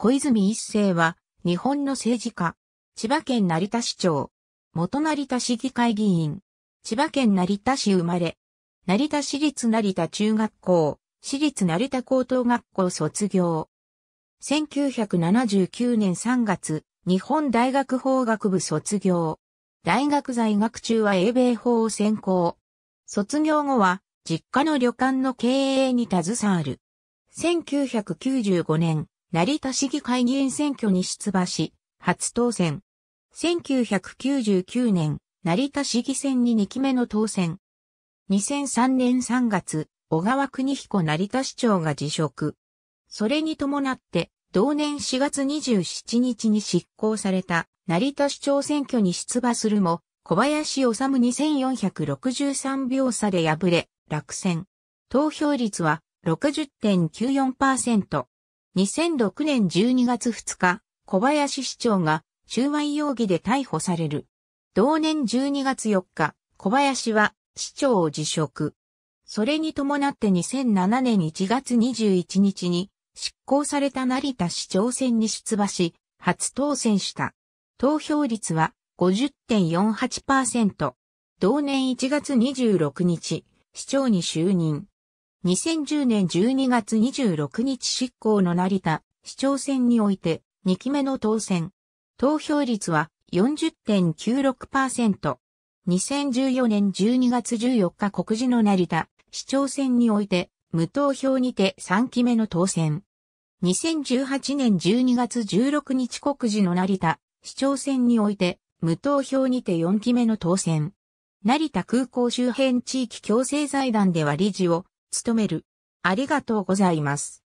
小泉一世は、日本の政治家。千葉県成田市長。元成田市議会議員。千葉県成田市生まれ。成田市立成田中学校、市立成田高等学校卒業。1979年3月、日本大学法学部卒業。大学在学中は英米法を専攻。卒業後は、実家の旅館の経営に携わる。1995年、成田市議会議員選挙に出馬し、初当選。1999年、成田市議選に2期目の当選。2003年3月、小川国彦成田市長が辞職。それに伴って、同年4月27日に執行された成田市長選挙に出馬するも、小林治2463票差で敗れ、落選。投票率は60.94%。2006年12月2日、小林市長が収賄容疑で逮捕される。同年12月4日、小林は市長を辞職。それに伴って2007年1月21日に執行された成田市長選に出馬し、初当選した。投票率は50.48%。同年1月26日、市長に就任。2010年12月26日執行の成田市長選において2期目の当選。投票率は40.96%。2014年12月14日告示の成田市長選において無投票にて3期目の当選。2018年12月16日告示の成田市長選において無投票にて4期目の当選。成田空港周辺地域共生財団では理事を務める。ありがとうございます。